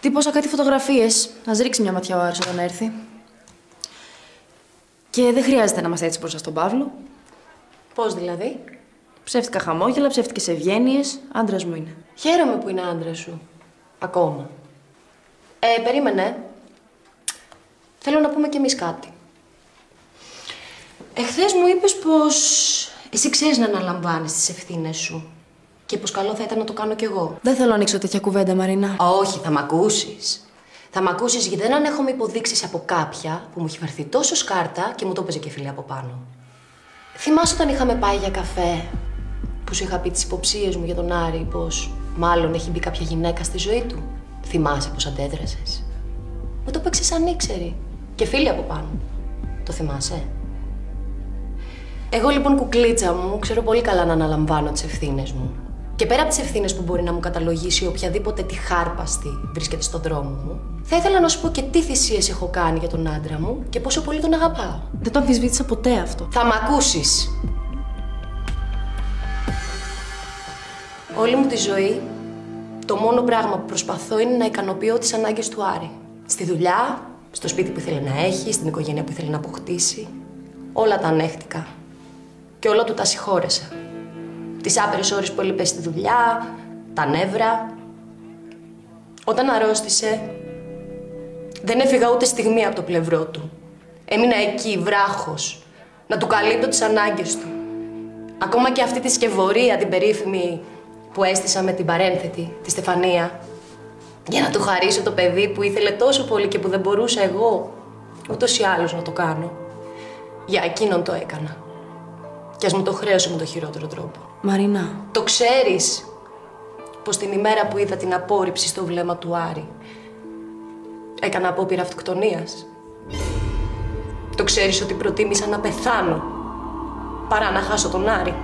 Τύπωσα κάτι φωτογραφίες. Ας ρίξει μια ματιά ο Άρης όταν έρθει. Και δεν χρειάζεται να είμαστε έτσι μπροστά στον Παύλο. Πώς δηλαδή; Ψεύτικα χαμόγελα, ψεύτικες ευγένειες. Άντρας μου είναι. Χαίρομαι που είναι άντρας σου. Ακόμα. Ε, περίμενε. Θέλω να πούμε κι εμείς κάτι. Εχθές μου είπες πως εσύ ξέρεις να αναλαμβάνεις τις ευθύνες σου. Και πως καλό θα ήταν να το κάνω κι εγώ. Δεν θέλω να ανοίξω τέτοια κουβέντα, Μαρίνα. Όχι, θα μ' ακούσεις. Θα μ' ακούσεις γιατί δεν ανέχομαι υποδείξεις από κάποια που μου έχει φερθεί τόσο σκάρτα και μου το έπαιζε και φίλη από πάνω. Θυμάσαι όταν είχαμε πάει για καφέ που σου είχα πει τις υποψίες μου για τον Άρη πως μάλλον έχει μπει κάποια γυναίκα στη ζωή του. Θυμάσαι πως αντέδρασες. Μου το έπαιξες σαν ήξερη. Και φίλη από πάνω. Το θυμάσαι; Εγώ λοιπόν κουκλίτσα μου ξέρω πολύ καλά να αναλαμβάνω τις ευθύνες μου. Και πέρα από τις ευθύνες που μπορεί να μου καταλογίσει οποιαδήποτε τη χάρπαστη βρίσκεται στον δρόμο μου, θα ήθελα να σου πω και τι θυσίες έχω κάνει για τον άντρα μου και πόσο πολύ τον αγαπάω. Δεν το αμφισβήτησα ποτέ αυτό. Θα μ' ακούσεις. Όλη μου τη ζωή, το μόνο πράγμα που προσπαθώ είναι να ικανοποιώ τις ανάγκες του Άρη. Στη δουλειά, στο σπίτι που ήθελε να έχει, στην οικογένεια που ήθελε να αποκτήσει. Όλα τα ανέχτηκα. Και όλα του τα συγχώρεσα. Τις άπειρες ώρες που έλειπε στη δουλειά, τα νεύρα. Όταν αρρώστησε, δεν έφυγα ούτε στιγμή από το πλευρό του. Έμεινα εκεί, βράχος, να του καλύπτω τις ανάγκες του. Ακόμα και αυτή τη σκευωρία, την περίφημη που έστησα με την παρένθετη, τη Στεφανία, για να του χαρίσω το παιδί που ήθελε τόσο πολύ και που δεν μπορούσα εγώ ούτως ή άλλως να το κάνω. Για εκείνον το έκανα. Κι ας μου το χρέωσε με το χειρότερο τρόπο. Μαρίνα. Το ξέρεις πως την ημέρα που είδα την απόρριψη στο βλέμμα του Άρη έκανα απόπειρα αυτοκτονίας. Το ξέρεις ότι προτίμησα να πεθάνω παρά να χάσω τον Άρη.